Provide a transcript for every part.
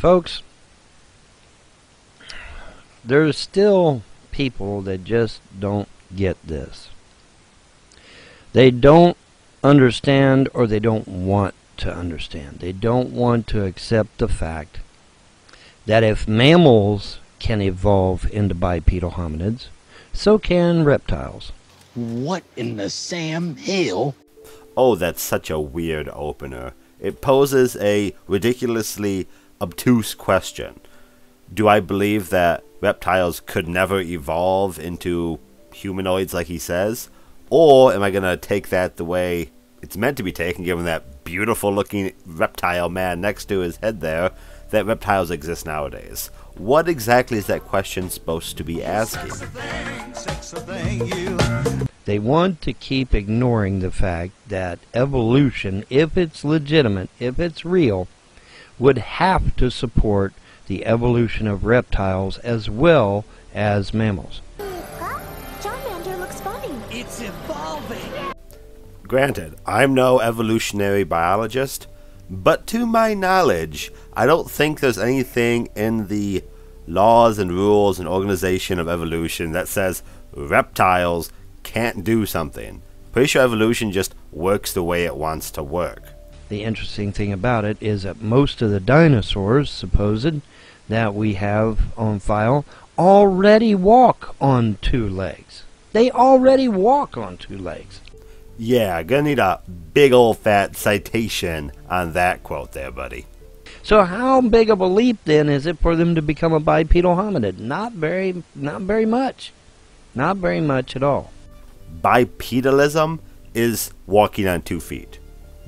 Folks, there's still people that just don't get this. They don't understand or they don't want to understand. They don't want to accept the fact that if mammals can evolve into bipedal hominids, so can reptiles. What in the Sam Hill? Oh, that's such a weird opener. It poses a ridiculously obtuse question. Do I believe that reptiles could never evolve into humanoids like he says? Or am I going to take that the way it's meant to be taken, given that beautiful looking reptile man next to his head there, that reptiles exist nowadays? What exactly is that question supposed to be asking? They want to keep ignoring the fact that evolution, if it's legitimate, if it's real, would have to support the evolution of reptiles as well as mammals. Charmander looks funny. It's evolving. Granted, I'm no evolutionary biologist, but to my knowledge, I don't think there's anything in the laws and rules and organization of evolution that says reptiles can't do something. Pretty sure evolution just works the way it wants to work. The interesting thing about it is that most of the dinosaurs, supposed, that we have on file already walk on two legs. They already walk on two legs. Yeah, gonna need a big old fat citation on that quote there, buddy. So how big of a leap then is it for them to become a bipedal hominid? Not very not very much. Not very much at all. Bipedalism is walking on two feet.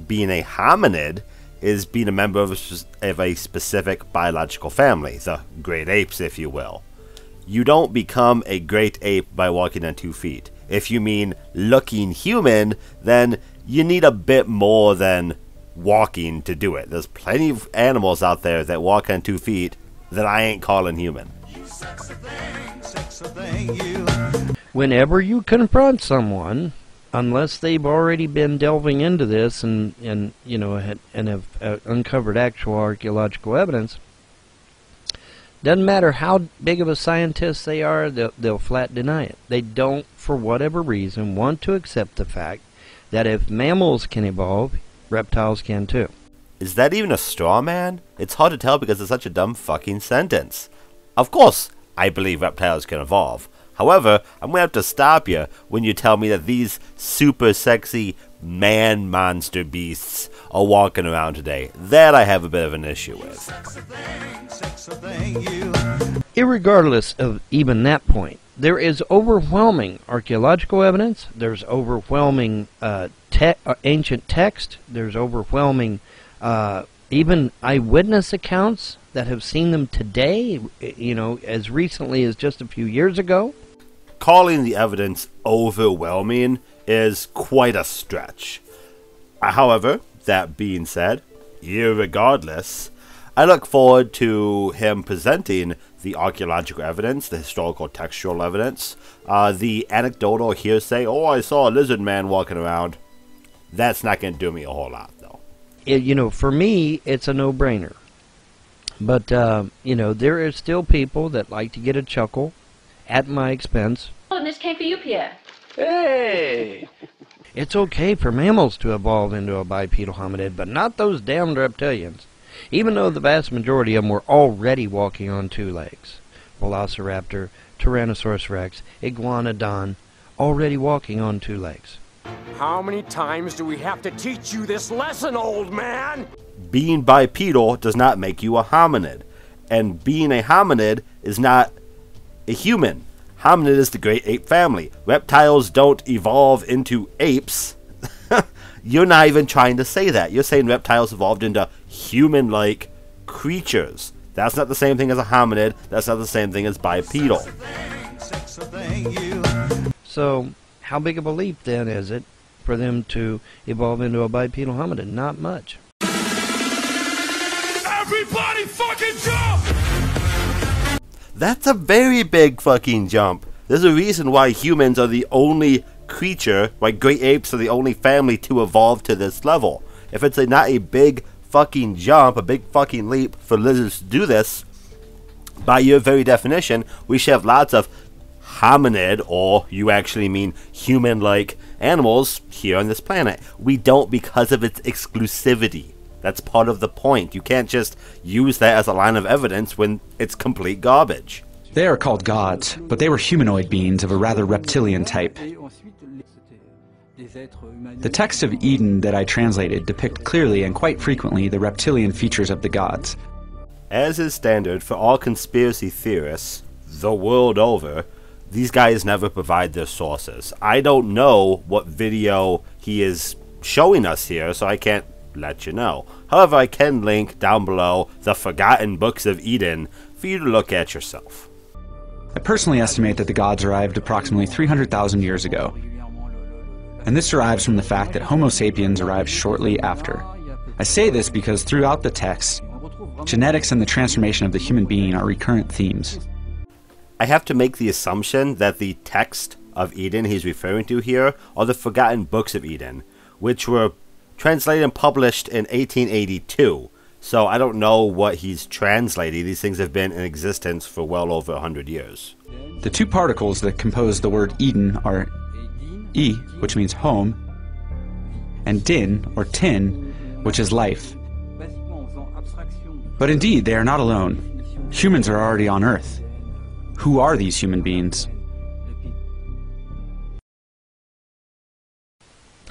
Being a hominid is being a member of a, of a specific biological family, the great apes, if you will. You don't become a great ape by walking on two feet. If you mean looking human, then you need a bit more than walking to do it. There's plenty of animals out there that walk on two feet that I ain't calling human. Whenever you confront someone, unless they've already been delving into this and, and you know had, and have uh, uncovered actual archaeological evidence, doesn't matter how big of a scientist they are, they'll, they'll flat deny it. They don't, for whatever reason, want to accept the fact that if mammals can evolve, reptiles can too. Is that even a straw man? It's hard to tell because it's such a dumb fucking sentence. Of course, I believe reptiles can evolve. However, I'm gonna have to stop you when you tell me that these super sexy man monster beasts are walking around today. That I have a bit of an issue with. Irregardless of even that point, there is overwhelming archaeological evidence. There's overwhelming uh, te- uh, ancient text. There's overwhelming uh, even eyewitness accounts that have seen them today. You know, as recently as just a few years ago. Calling the evidence overwhelming is quite a stretch. However, that being said, irregardless, I look forward to him presenting the archaeological evidence, the historical textual evidence, uh, the anecdotal hearsay, oh, I saw a lizard man walking around. That's not going to do me a whole lot, though. it, you know, for me, it's a no-brainer. But uh, you know, there is still people that like to get a chuckle at my expense. Oh, and this came for you, Pierre. Hey! It's okay for mammals to evolve into a bipedal hominid, but not those damned reptilians. Even though the vast majority of them were already walking on two legs. Velociraptor, Tyrannosaurus rex, Iguanodon, already walking on two legs. How many times do we have to teach you this lesson, old man? Being bipedal does not make you a hominid. And being a hominid is not a human. Hominid is the great ape family. Reptiles don't evolve into apes. You're not even trying to say that. You're saying reptiles evolved into human like creatures. That's not the same thing as a hominid. That's not the same thing as bipedal. So, how big of a leap then is it for them to evolve into a bipedal hominid? Not much. Everybody fucking jump! That's a very big fucking jump. There's a reason why humans are the only creature, why great apes are the only family to evolve to this level. If it's a, not a big fucking jump, a big fucking leap for lizards to do this. By your very definition, we should have lots of hominid, or you actually mean human like animals here on this planet. We don't because of its exclusivity. That's part of the point. You can't just use that as a line of evidence when it's complete garbage. They are called gods, but they were humanoid beings of a rather reptilian type. The texts of Eden that I translated depict clearly and quite frequently the reptilian features of the gods. As is standard for all conspiracy theorists, the world over, these guys never provide their sources. I don't know what video he is showing us here, so I can't let you know. However, I can link down below the Forgotten Books of Eden for you to look at yourself. I personally estimate that the gods arrived approximately 300,000 years ago. And this derives from the fact that Homo sapiens arrived shortly after. I say this because throughout the text, genetics and the transformation of the human being are recurrent themes. I have to make the assumption that the text of Eden he's referring to here are the Forgotten Books of Eden, which were translated and published in 1882. So I don't know what he's translating. These things have been in existence for well over 100 years. The two particles that compose the word Eden are E, which means home, and Din, or Tin, which is life. But indeed, they are not alone. Humans are already on Earth. Who are these human beings?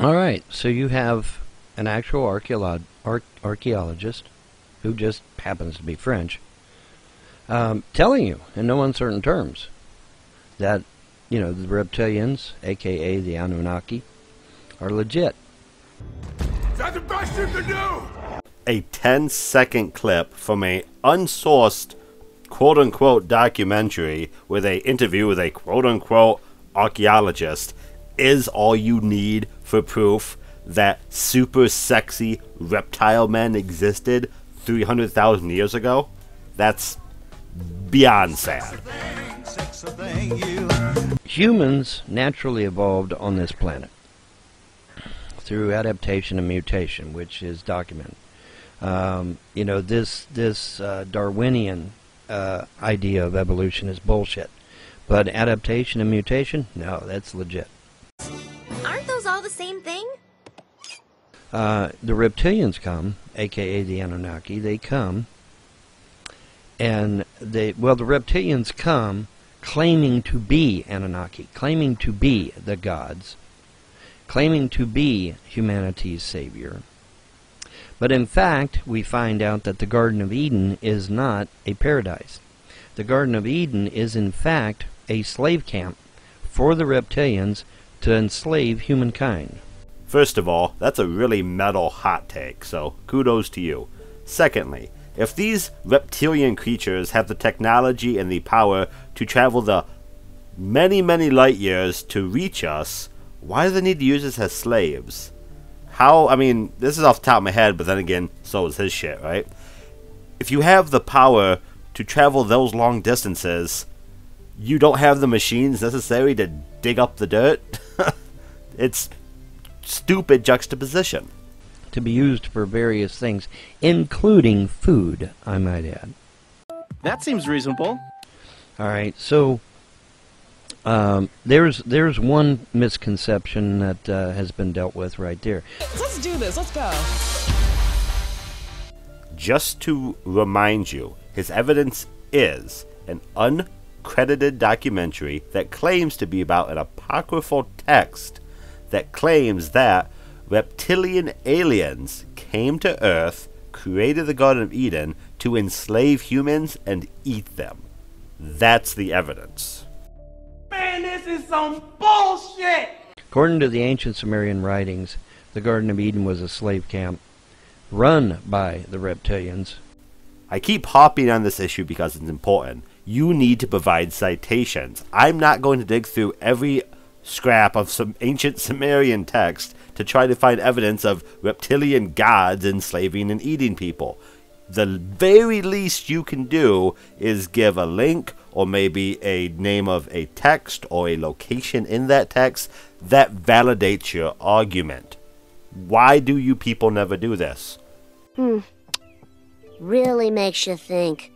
All right, so you have an actual archeolo- ar- archaeologist who just happens to be French um, telling you in no uncertain terms that you know the reptilians, aka the Anunnaki, are legit. Is that the best you can do? A 10 second clip from a unsourced quote unquote documentary with they interview with a quote unquote archaeologist is all you need for proof that super sexy reptile men existed 300,000 years ago? That's beyond sad. Humans naturally evolved on this planet through adaptation and mutation, which is documented. Um, you know, this this uh, Darwinian uh, idea of evolution is bullshit. But adaptation and mutation, no, that's legit. Uh, the reptilians come, aka the Anunnaki. They come, and they well, the reptilians come claiming to be Anunnaki, claiming to be the gods, claiming to be humanity's savior. But in fact, we find out that the Garden of Eden is not a paradise. The Garden of Eden is in fact a slave camp for the reptilians to enslave humankind. First of all, that's a really metal hot take, so kudos to you. Secondly, if these reptilian creatures have the technology and the power to travel the many, many light years to reach us, why do they need to use us as slaves? How, I mean, this is off the top of my head, but then again, so is his shit, right? If you have the power to travel those long distances, you don't have the machines necessary to dig up the dirt? it's stupid juxtaposition. to be used for various things, including food, I might add. That seems reasonable. All right, so um, there's there's one misconception that uh, has been dealt with right there. Let's do this. Let's go. Just to remind you, his evidence is an uncredited documentary that claims to be about an apocryphal text that claims that reptilian aliens came to Earth, created the Garden of Eden to enslave humans and eat them. That's the evidence. Man, this is some bullshit! According to the ancient Sumerian writings, the Garden of Eden was a slave camp run by the reptilians. I keep hopping on this issue because it's important. You need to provide citations. I'm not going to dig through every scrap of some ancient Sumerian text to try to find evidence of reptilian gods enslaving and eating people. The very least you can do is give a link or maybe a name of a text or a location in that text that validates your argument. Why do you people never do this? Hmm. Really makes you think.